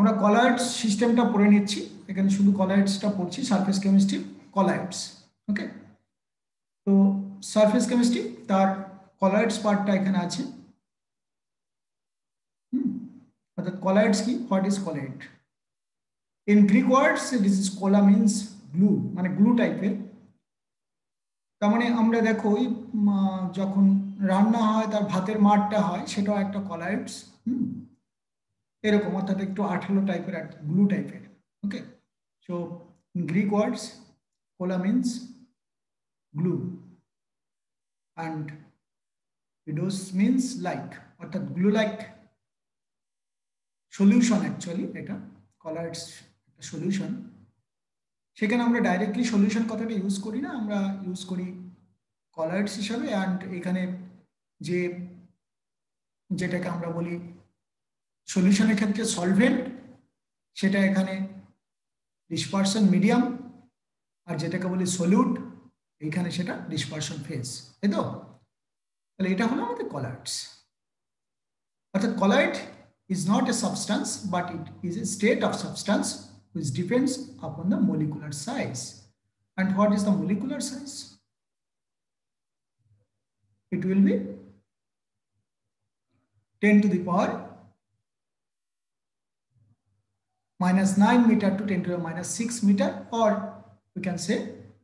আমরা কলাইডস সিস্টেমটা পড়ে নিচ্ছি। এখানে শুধু কলাইডসটা পড়ছি সারফেস কেমিস্ট্রি কলাইডস ওকে তো সারফেস কেমিস্ট্রি তার কলাইডস পার্টটা এখানে আছে। অর্থাৎ কলাইডস কি? What is colloid in Greek words this is kolla means glue মানে গ্লু টাইপের তার মানে আমরা দেখো, ওই যখন রান্না হয়, তার ভাতের মাঠটা হয়, সেটাও একটা কলাইডস হুম। এরকম, অর্থাৎ একটু আঠালো টাইপের গ্লু টাইপের okay so Greek words kolla means glue and eidos means like অর্থাৎ গ্লু লাইক সলিউশন অ্যাকচুয়ালি এটা কলাইডস একটা সলিউশন সেখানে আমরা ডাইরেক্টলি সলিউশন কথাটা ইউজ করি না, আমরা ইউজ করি কলাইডস হিসাবে অ্যান্ড এখানে যে, যেটাকে আমরা বলি সলিউশনের ক্ষেত্রে সলভেন্ট সেটা এখানে ডিসপারশন মিডিয়াম আর যেটাকে বলি সলিউট এইখানে সেটা ডিসপারশন ফেস তাই তো তাহলে এটা হলো আমাদের কলার্টস অর্থাৎ colloid is not a substance but it is a state of substance which depends upon the molecular size and what is the molecular size it will be ten to the power minus 9 meter to 10 to the minus 6 meter or we can say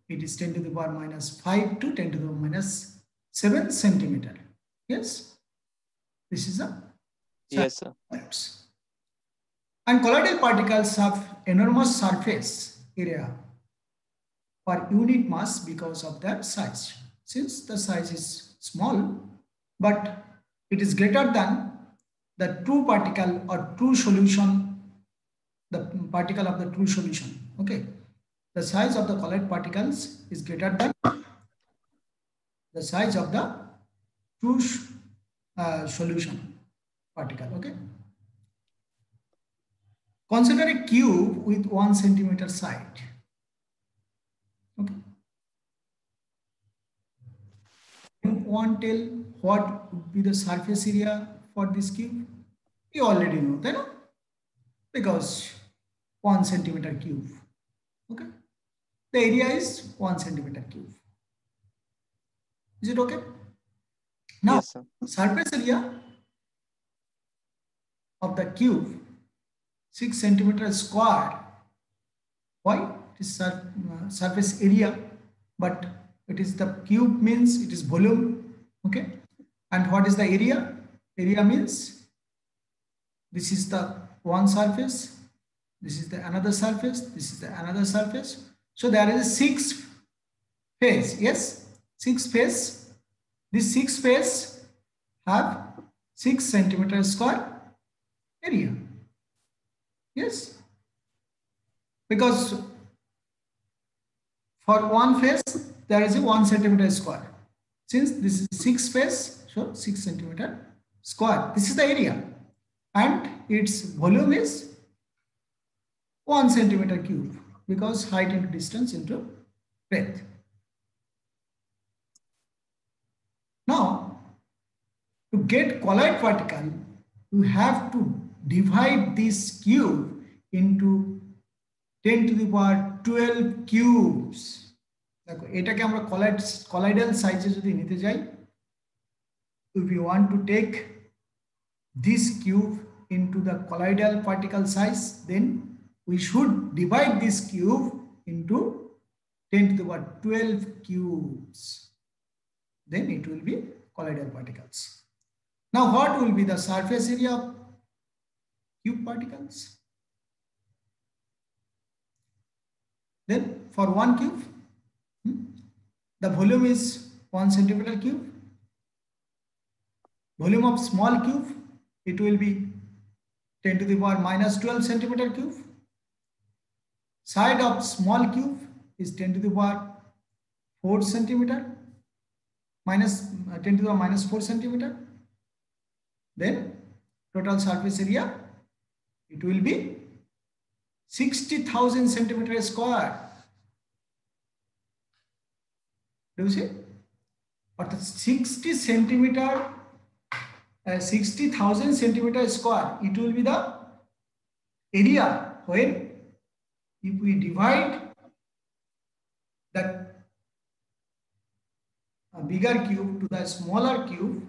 it is 10 to the power minus 5 to 10 to the minus 7 centimeter. Yes, this is a Yes, sir. And colloidal particles have enormous surface area per unit mass because of their size. Since the size is small, but it is greater than the true particle or true solution, the particle of the true solution. Okay. The size of the colloid particles is greater than the size of the true uh, solution particle. Okay. Consider a cube with one centimeter side. Okay. To tell what would be the surface area for this cube? You already know that, because one centimeter cube. Okay. The area is one centimeter cube. Is it okay? Now, Yes, surface area of the cube 6 centimeter square why it is sur uh, surface area but it is the cube means it is volume okay and what is the area area means this is the one surface this is the another surface this is the another surface so there is a six face yes six face this six face have six centimeter square area. Yes. Because for one face, there is a one centimeter square. Since this is six face, so six centimeter square. This is the area. And its volume is 1 centimeter cube because height into distance into breadth. Now, to get colloid particle, you have to divide this cube into 10 to the power 12 cubes দেখো এটাকে আমরা colloid কলাইডাল সাইজে যদি নিতে যাই if you want to take this cube into the colloidal particle size then we should divide this cube into 10 to the power 12 cubes then it will be colloidal particles now what will be the surface area of cube particles. Then for one cube, hmm, the volume is one centimeter cube. Volume of small cube, it will be 10 to the power minus 12 centimeter cube. Side of small cube is 10 to the power 4 centimeter minus uh, 10 to the power minus 4 centimeter. Then total surface area it will be 60,000 centimeter square. Do you see? অর্থাৎ sixty centimetre sixty thousand centimetre square it will B the area when if we divide that bigger cube to the smaller cube,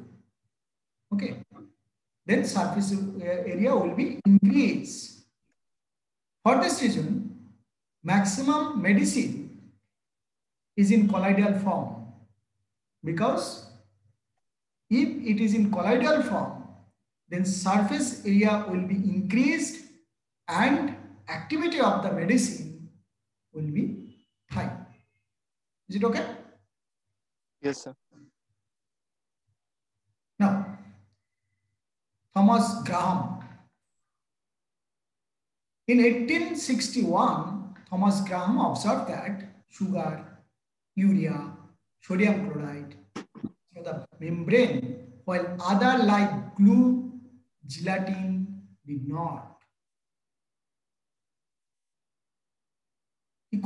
okay, then surface uh, area will be increased. For this reason, maximum medicine is in colloidal form because if it is in colloidal form, then surface area will be increased and activity of the medicine will be high. Is it okay? Yes, sir. Now, Thomas Graham. In 1861, Thomas Graham observed that sugar, urea, sodium chloride, so the membrane, while other like glue, gelatin did not.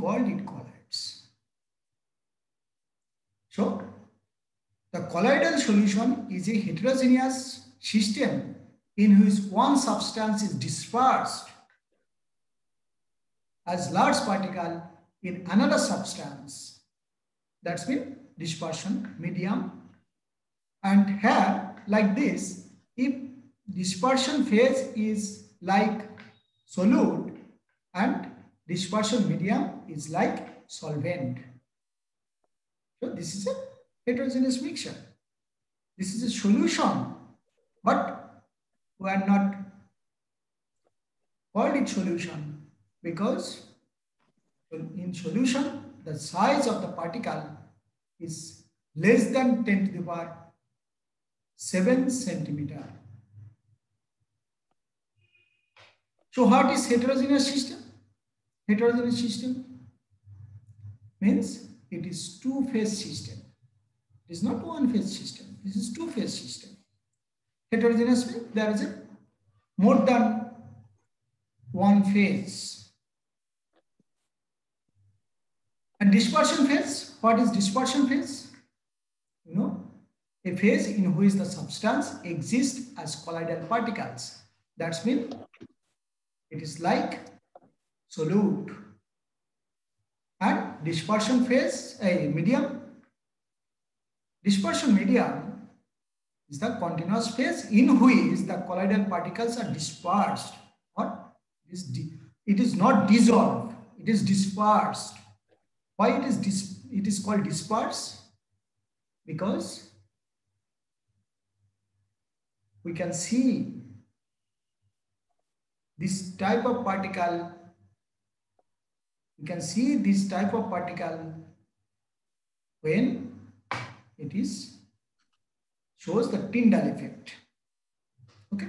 Called it colloids. So, the colloidal solution is a heterogeneous system in which one substance is dispersed as large particle in another substance. That's been dispersion medium. And here, like this, if dispersion phase is like solute and dispersion medium is like solvent. So this is a heterogeneous mixture. This is a solution, but we are not called it solution because in solution, the size of the particle is less than 10 to the power 7 centimeter. So what is heterogeneous system? Heterogeneous system means it is two-phase system. It is not one-phase system. This is two-phase system. Heterogeneous means there is a more than one phase. And dispersion phase, what is dispersion phase? You know, a phase in which the substance exists as colloidal particles. That's mean it is like solute. And dispersion phase, a medium. Dispersion medium is the continuous phase in which the colloidal particles are dispersed. What is it is not dissolved, it is dispersed. Why it is dis it is called dispersed? Because we can see this type of particle you can see this type of particle when it is shows the Tyndall effect. Okay.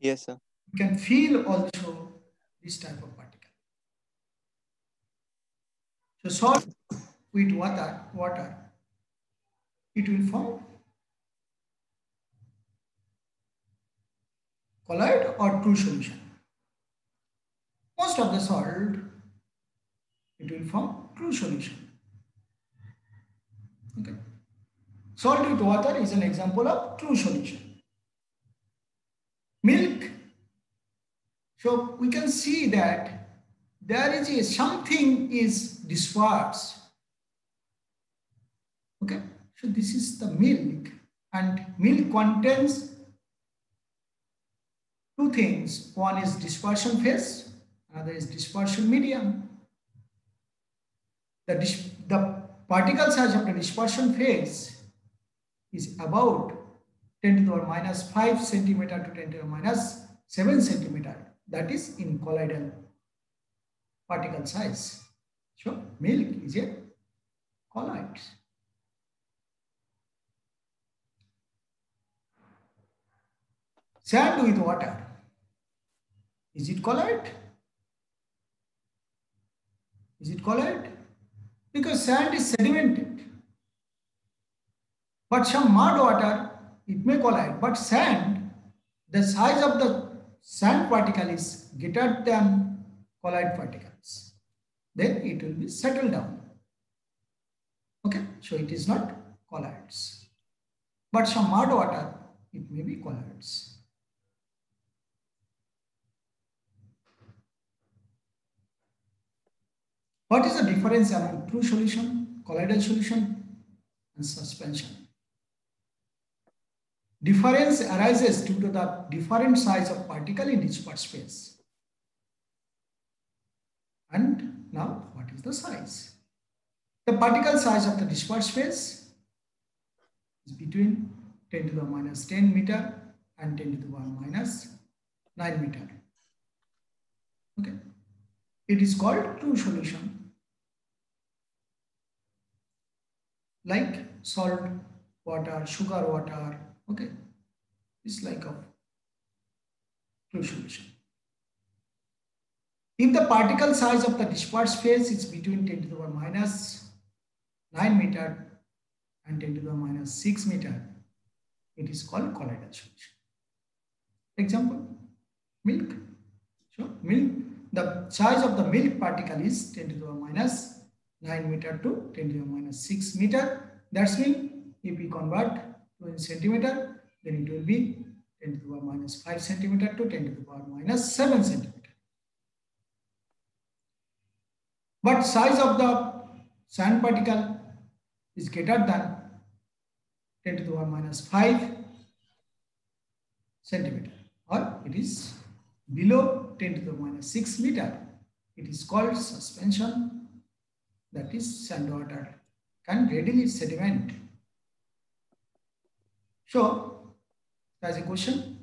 Yes, sir. You can feel also this type of particle. So salt with water, water, it will form colloid or true solution. Most of the salt, it will form true solution. Okay. Salt with water is an example of true solution. Milk. So we can see that there is a something is dispersed. Okay. So this is the milk and milk contains two things. One is dispersion phase, another is dispersion medium. The, the particle size of the dispersion phase is about 10 to the power minus 5 centimeter to 10 to the minus 7 centimeter. That is in colloidal particle size. So milk is a colloid. Sand with water. Is it colloid? Is it colloid? Because sand is sedimented. But some mud water, it may colloid. But sand, the size of the sand particle is greater than colloid particles. Then it will be settled down. Okay, so it is not colloids. But some mud water, it may be colloids. What is the difference among true solution, colloidal solution, and suspension? Difference arises due to the different size of particle in dispersed phase. And now, what is the size? The particle size of the dispersed phase is between 10 to the minus 10 meter and 10 to the power minus 9 meter. Okay. It is called true solution. Like salt water, sugar water, okay. It's like a true solution. If the particle size of the dispersed phase is between 10 to the power minus 9 meter and 10 to the minus 6 meter, it is called colloidal solution. Example, milk. So milk, the size of the milk particle is 10 to the power minus 9 meter to 10 to the power minus 6 meter. That's mean if we convert to in centimeter, then it will be 10 to the power minus 5 centimeter to 10 to the power minus 7 centimeter. But size of the sand particle is greater than 10 to the power minus 5 centimeter or it is below 10 to the minus 6 meter. It is called suspension that is sand water can readily sediment. So, as a question,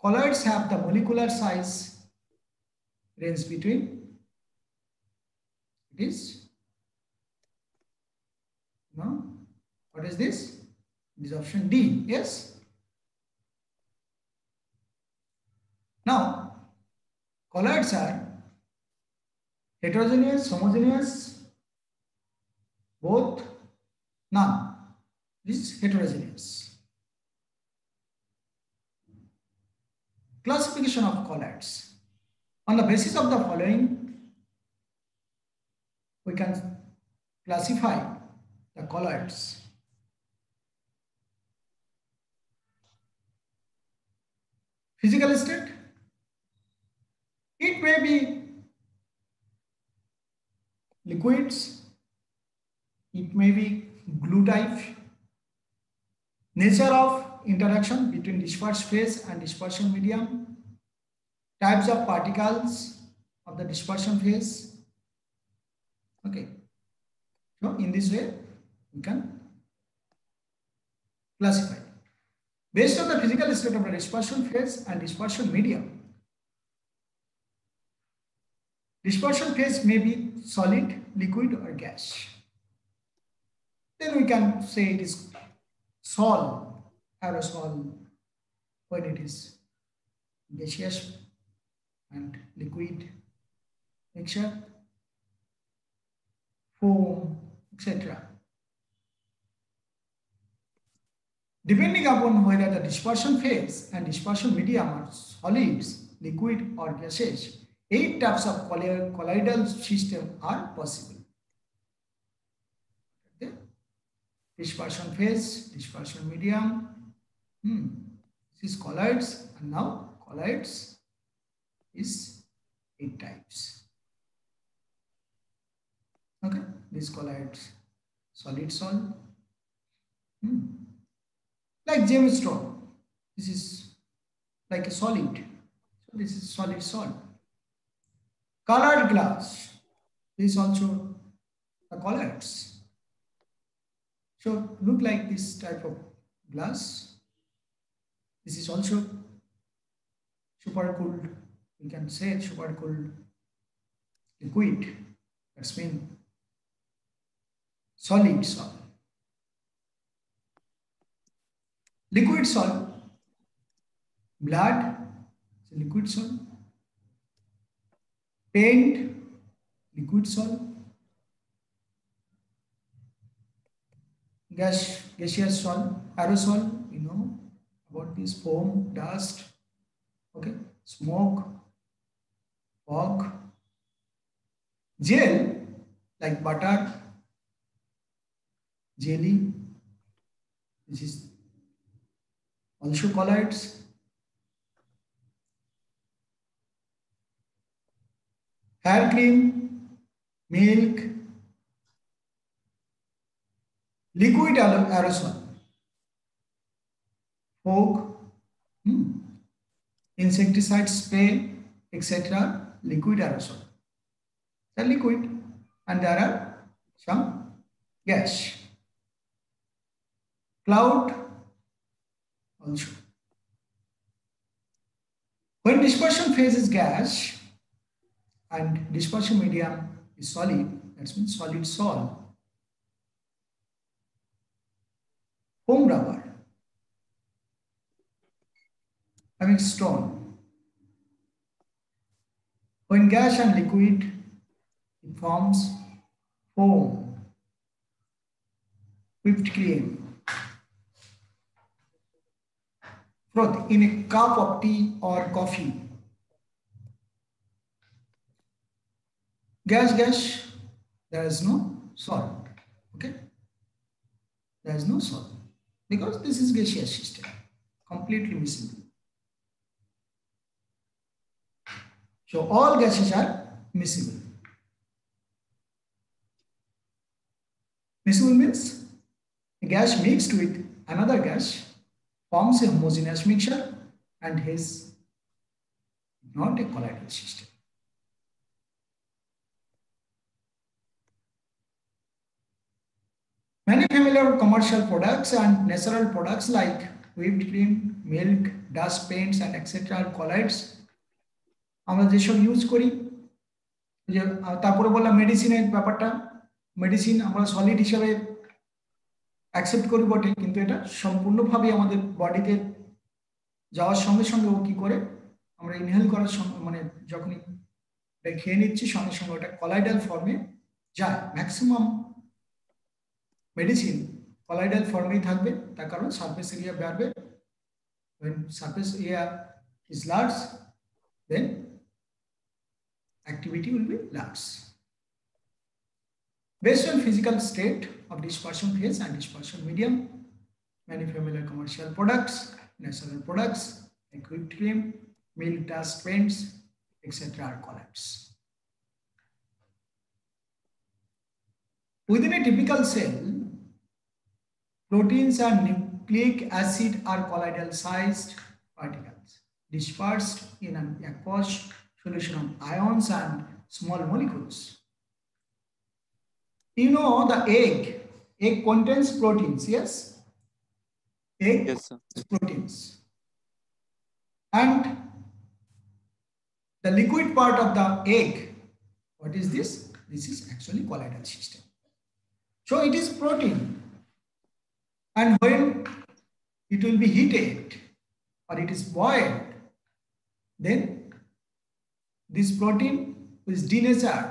colloids have the molecular size range between it is no what is this this option d yes now colloids are heterogeneous homogeneous both none. This is heterogeneous. Classification of colloids. On the basis of the following we can classify the colloids. Physical state, it may be liquids, it may be glue type, nature of interaction between dispersed phase and dispersion medium, types of particles of the dispersion phase. Okay. So in this way, we can classify. Based on the physical state of the dispersion phase and dispersion medium, dispersion phase may be solid, liquid or gas. Then we can say it is sol, aerosol when it is gaseous and liquid mixture, foam, etc. Depending upon whether the dispersion phase and dispersion medium are solids, liquid or gaseous, eight types of colloidal system are possible. Okay. Dispersion phase, dispersion medium, hmm. this is colloids and now colloids is eight types. Okay, these colloids, solid sol, hmm like gemstone. This is like a solid. So this is solid salt. Colored glass. This is also the colors. So look like this type of glass. This is also super cooled. We can say super cooled liquid. That's mean solid salt. Liquid salt, blood, liquid salt, paint, liquid salt, gas, gaseous salt, aerosol, you know about this foam, dust, okay, smoke, fog, gel like butter, jelly, this is also colloids. Hair cream, milk, liquid aerosol, hmm, insecticide spray, etc. Liquid aerosol. The liquid and there are some gas. Cloud also. When dispersion phase is gas and dispersion medium is solid, that means solid sol. Foam rubber having stone. When gas and liquid it forms foam, whipped cream, froth in a cup of tea or coffee. Gas, gas, there is no salt. Okay, there is no salt because this is gaseous system, completely miscible. So all gases are miscible. Miscible means a gas mixed with another gas forms a homogeneous mixture and is not a colloidal system. Many familiar commercial products and natural products like whipped cream, milk, dust paints and etc. colloids আমরা যেসব use করি যে তারপরে বললাম মেডিসিনের ব্যাপারটা medicine আমরা solid হিসাবে অ্যাকসেপ্ট করি বটে কিন্তু এটা সম্পূর্ণভাবে আমাদের বডিতে যাওয়ার সঙ্গে সঙ্গে ও কি করে আমরা ইনহেল করার সঙ্গে মানে যখনই খেয়ে নিচ্ছি সঙ্গে সঙ্গে ওটা কলাইডাল ফর্মে যায় ম্যাক্সিমাম মেডিসিন কলাইডাল ফর্মেই থাকবে তার কারণ সার্ফেস এরিয়া বাড়বে when surface area is large then activity will be large. Based on physical state of dispersion phase and dispersion medium, many familiar commercial products, natural products, cream, milk dust paints, etc. are colloids. Within a typical cell, proteins and nucleic acid are colloidal sized particles dispersed in an aqueous solution of ions and small molecules. You know the egg, egg contains proteins, yes? Egg yes, sir. proteins. And the liquid part of the egg, what is this? This is actually colloidal system. So it is protein. And when it will be heated or it is boiled, then this protein is denatured,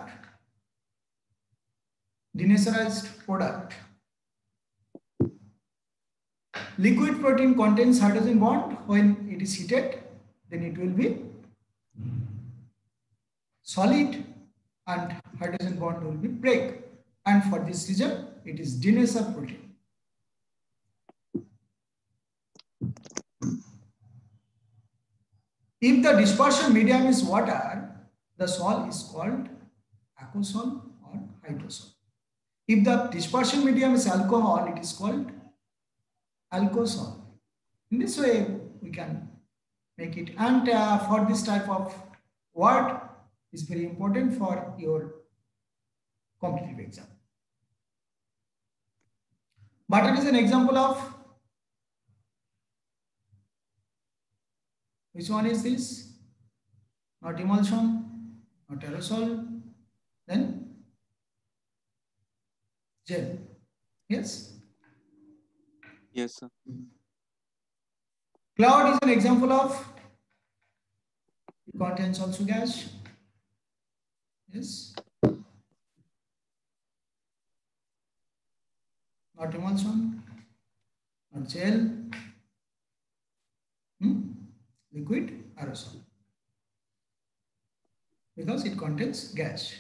denaturized product. Liquid protein contains hydrogen bond. When it is heated, then it will be solid and hydrogen bond will be break. And for this reason, it is denatured protein. If the dispersion medium is water, the sol is called aquasol or hydrosol. If the dispersion medium is alcohol, it is called alcosol. In this way, we can make it. And uh, for this type of word is very important for your competitive exam. Butter is an example of Which one is this? Not emulsion, not aerosol, then gel. Yes? Yes, sir. Cloud is an example of it contains also gas. Yes. Not emulsion, not gel. Liquid aerosol because it contains gas.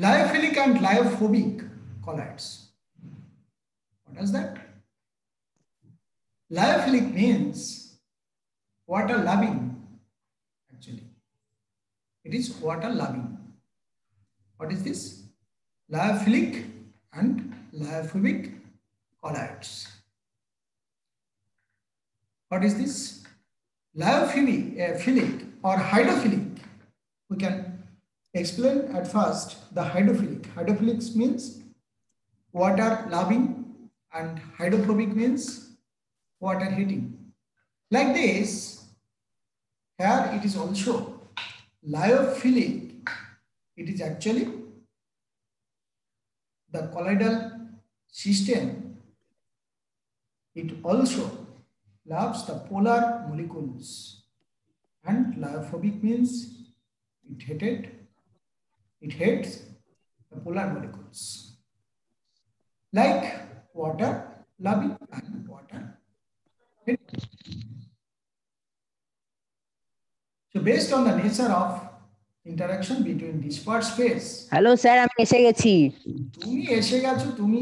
Lyophilic and lyophobic colloids. What does that? Lyophilic means water loving actually. It is water loving. What is this? Lyophilic and lyophobic colloids. What is this? Lyophilic eh, or hydrophilic. We can explain at first the hydrophilic. Hydrophilic means water loving and hydrophobic means water heating. Like this, here it is also lyophilic. It is actually the colloidal system. It also loves the polar molecules and lyophobic means it hated it hates the polar molecules like water loving and water so based on the nature of interaction between dispersed phase hello sir আমি এসে গেছি তুমি এসে গেছো তুমি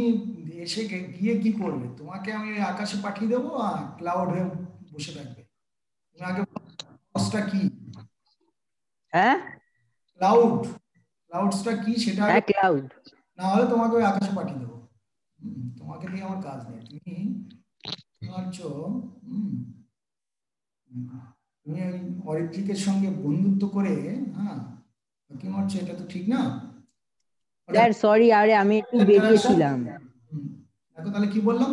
এসে গিয়ে কি করবে? তোমাকে আমি ওই আকাশে পাঠিয়ে দেবো আর ক্লাউড হয়ে বসে থাকবে। তুমি আগে কি? হ্যাঁ? ক্লাউড ক্লাউডসটা কি সেটা হ্যাঁ ক্লাউড না হলে তোমাকে ওই আকাশে পাঠিয়ে দেবো। তোমাকে দিয়ে আমার কাজ নেই। তুমি হুম, তুমি ওই অরিত্রিকের সঙ্গে বন্ধুত্ব করে হ্যাঁ কি মারছো এটা তো ঠিক না? স্যার সরি আরে আমি একটু বেরিয়েছিলাম।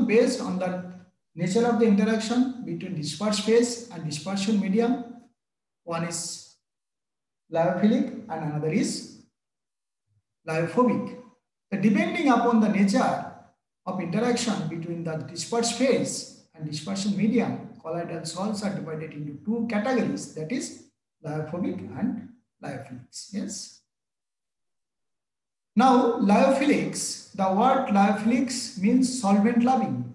based on the nature of the interaction between dispersed phase and dispersion medium one is lyophilic and another is lyophobic. So depending upon the nature of interaction between the dispersed phase and dispersion medium, colloidal sols are divided into two categories that is lyophobic and lyophilic. Yes. Now, lyophilics, the word lyophilics means solvent loving.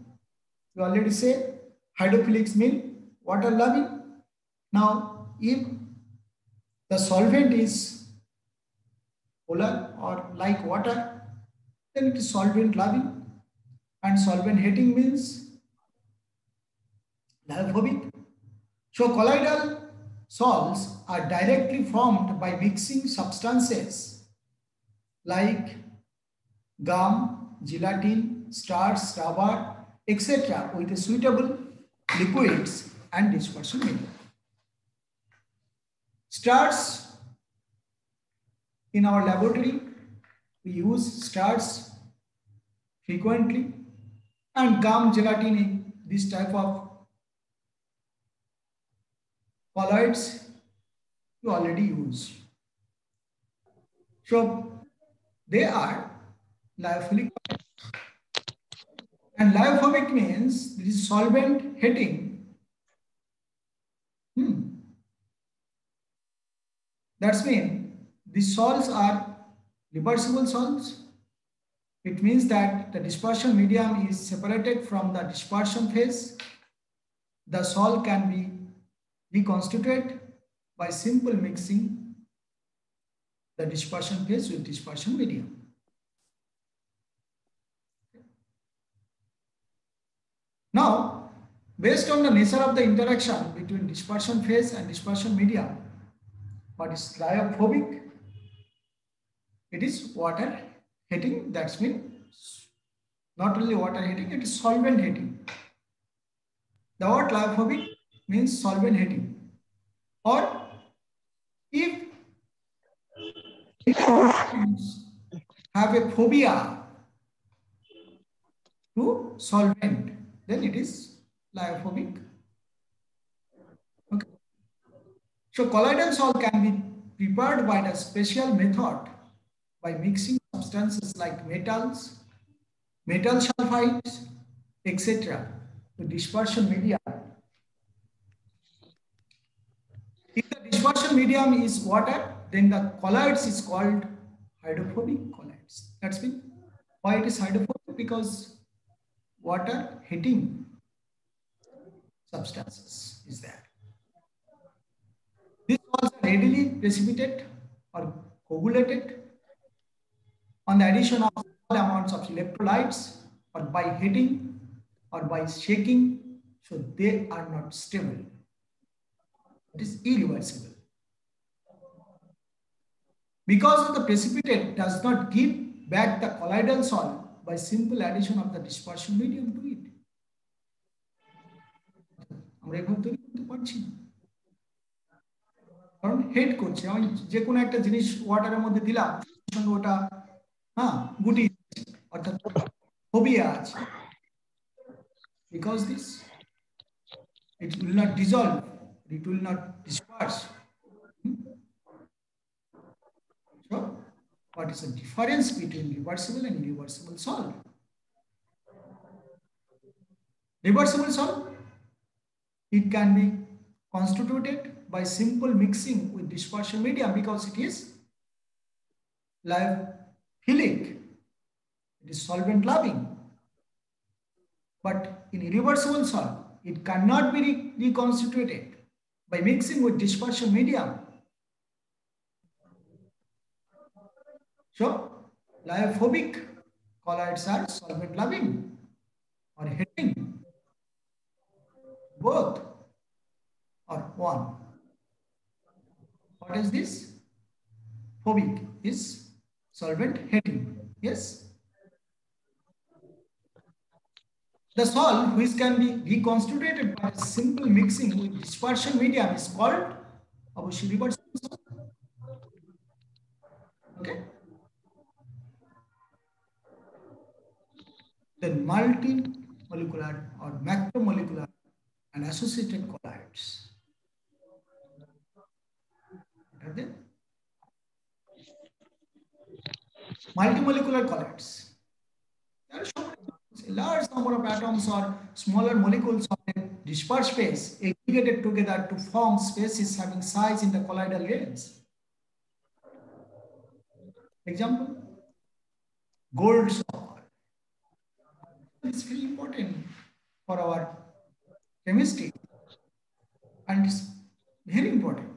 We already say hydrophilics mean water loving. Now, if the solvent is polar or like water, then it is solvent loving. And solvent hating means lyophobic. So colloidal sols are directly formed by mixing substances like gum, gelatin, starch, rubber, etc. with suitable liquids and dispersion medium. Starch in our laboratory, we use starch frequently and gum gelatin, this type of colloids you already use. So they are lyophilic. And lyophobic means this is solvent heating. Hmm. That's mean these sols are reversible salts. It means that the dispersion medium is separated from the dispersion phase. The salt can be reconstituted by simple mixing the dispersion phase with dispersion medium. Now, based on the nature of the interaction between dispersion phase and dispersion medium, what is lyophobic? It is water heating, that's mean not only water heating, it is solvent heating. The word lyophobic means solvent heating. Or if have a phobia to solvent, then it is lyophobic. Okay. So colloidal sol can be prepared by the special method by mixing substances like metals, metal sulfides, etc. to dispersion media. If the dispersion medium is water, then the colloids is called hydrophobic colloids. That's mean why it is hydrophobic because water hitting substances is there. These are readily precipitate or coagulated on the addition of small amounts of electrolytes or by heating or by shaking. So they are not stable. It is irreversible. Because of the precipitate does not give back the colloidal salt by simple addition of the dispersion medium to it. কারণ head করছে আমি যে কোনো একটা জিনিস ওয়াটারের মধ্যে দিলাম ওটা হ্যাঁ গুটি অর্থাৎ ফোবিয়া আছে because this it will not dissolve it will not disperse so what is the difference between reversible and irreversible salt reversible salt it can be constituted by simple mixing with dispersion medium because it is lyophilic. It is solvent loving. But in irreversible salt, it cannot be re- reconstituted by mixing with dispersion medium. So, lyophobic colloids are solvent loving or heading both or one. What is this? Phobic is solvent heading. Yes. The salt which can be reconstituted by simple mixing with dispersion medium is called obviously reversible. Okay. Then multi-molecular or macromolecular and associated colloids. What are? Multimolecular colloids. There are a large number of atoms or smaller molecules on a dispersed phase aggregated together to form spaces having size in the colloidal range. Example, gold It's very important for our chemistry and it's very important.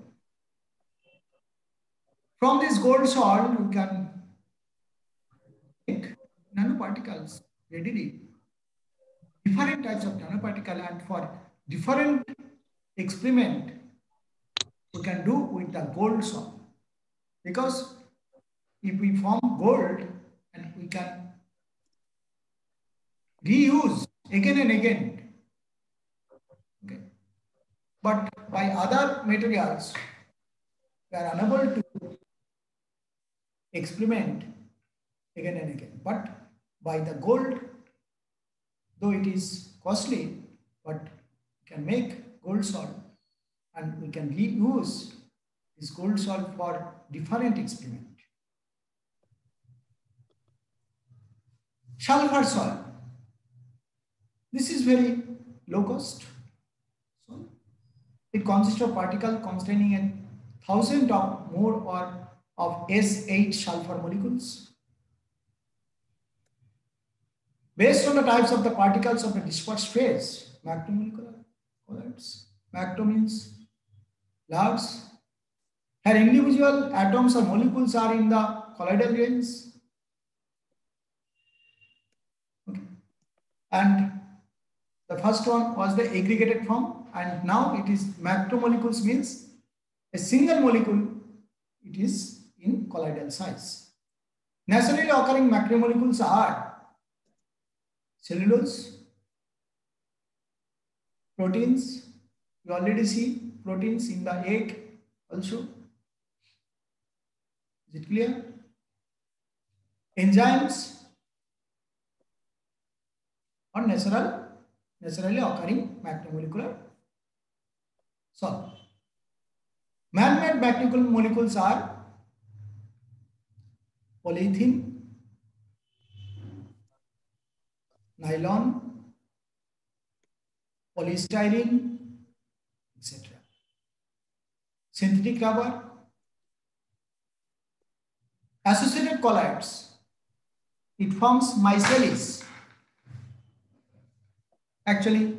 From this gold sol, we can make nanoparticles readily. Different types of nanoparticle and for different experiment, we can do with the gold sol. Because if we form gold and we can reuse again and again. Okay. But by other materials, we are unable to experiment again and again. But by the gold, though it is costly, but we can make gold sol and we can reuse this gold sol for different experiment. Sulfur sol. This is very low cost. So it consists of particle containing a thousand or more or of S8 sulfur molecules. Based on the types of the particles of the dispersed phase, macromolecular colloids. Macro means large. Her individual atoms or molecules are in the colloidal range. Okay. And the first one was the aggregated form, and now it is macromolecules means a single molecule, it is in colloidal size. Naturally occurring macromolecules are cellulose, proteins, you already see proteins in the egg also. Is it clear? Enzymes or natural, naturally occurring macromolecular salt. Man-made macromolecules are polyethylene, nylon, polystyrene, etc. Synthetic rubber, associated colloids. It forms micellis. Actually,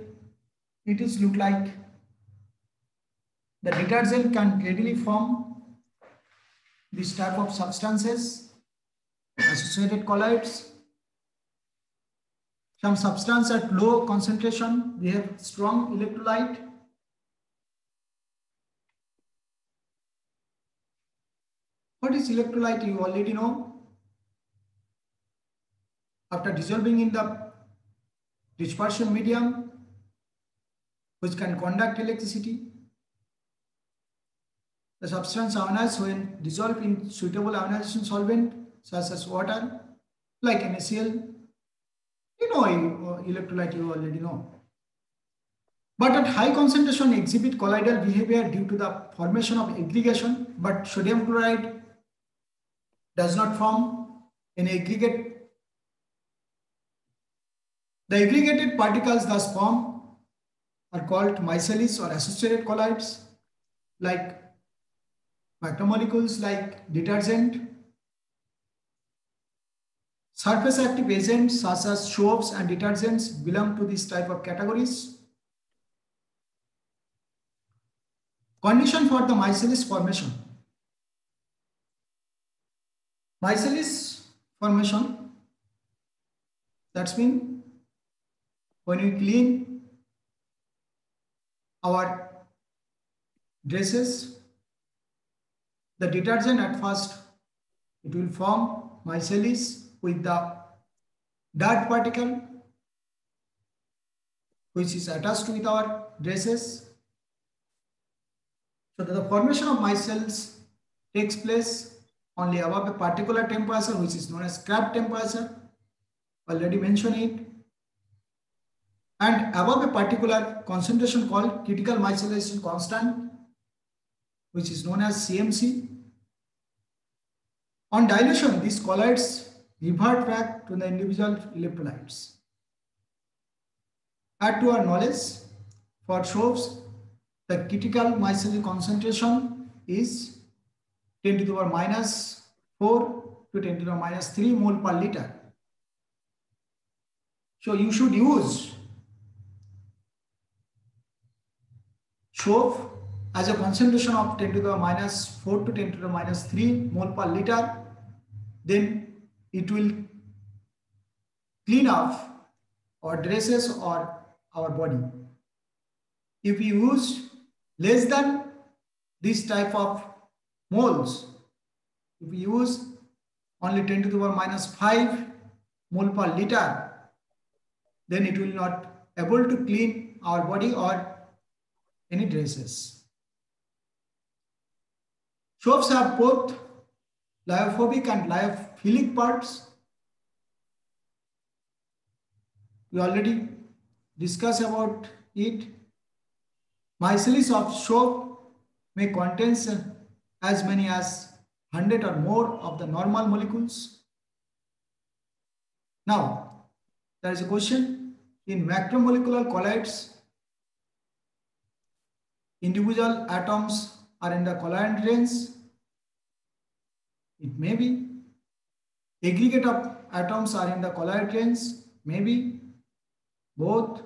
it is look like the detergent can readily form this type of substances, associated colloids. Some substance at low concentration, they have strong electrolyte. What is electrolyte? You already know. After dissolving in the dispersion medium, which can conduct electricity, the substance ionized when dissolved in suitable ionization solvent such as water, like NaCl. You know uh, electrolyte, you already know. But at high concentration exhibit colloidal behavior due to the formation of aggregation, but sodium chloride does not form an aggregate. The aggregated particles thus formed are called micelles or associated colloids like macromolecules like detergent, surface active agents such as soaps and detergents belong to this type of categories. Condition for the micelles formation. Micelles formation, that's mean when we clean our dresses, the detergent at first, it will form micelles with the dirt particle which is attached with our dresses so the formation of micelles takes place only above a particular temperature which is known as Kraft temperature. Already mentioned it. And above a particular concentration called critical micellization constant which is known as CMC. On dilution, these colloids revert back to the individual electrolytes. Add to our knowledge, for soaps, the critical micellar concentration is 10 to the power minus 4 to 10 to the power minus 3 mole per liter. So you should use soap as a concentration of 10 to the minus 4 to 10 to the minus 3 mole per liter. Then it will clean off our dresses or our body. If we use less than this type of moles. If we use only 10 to the power minus 5 mole per liter, then it will not able to clean our body or any dresses. Soaps have both lyophobic and lyophilic parts. We already discussed about it Micelles of soap may contain as many as 100 or more of the normal molecules. Now, there is a question in macromolecular colloids, individual atoms are in the colloid range. It may be. Aggregate of atoms are in the colloid range. Maybe. Both.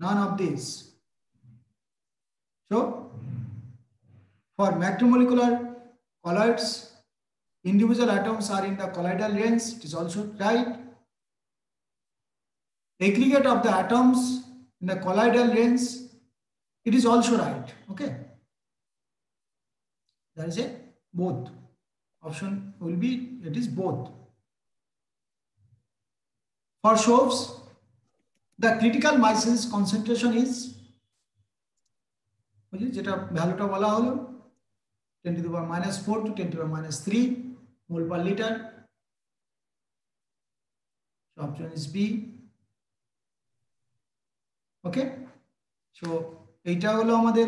None of these. So, for macromolecular colloids, individual atoms are in the colloidal range. It is also right. Aggregate of the atoms in the colloidal range, it is also right. Okay. There is a both. Option will be, it is both. For soaps, the critical micelles concentration is বুঝলি যেটা ভ্যালুটা বলা হলো ten to the power minus four two ten two power minus three mole per litre option is B okay so এইটা হলো আমাদের